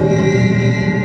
Deus.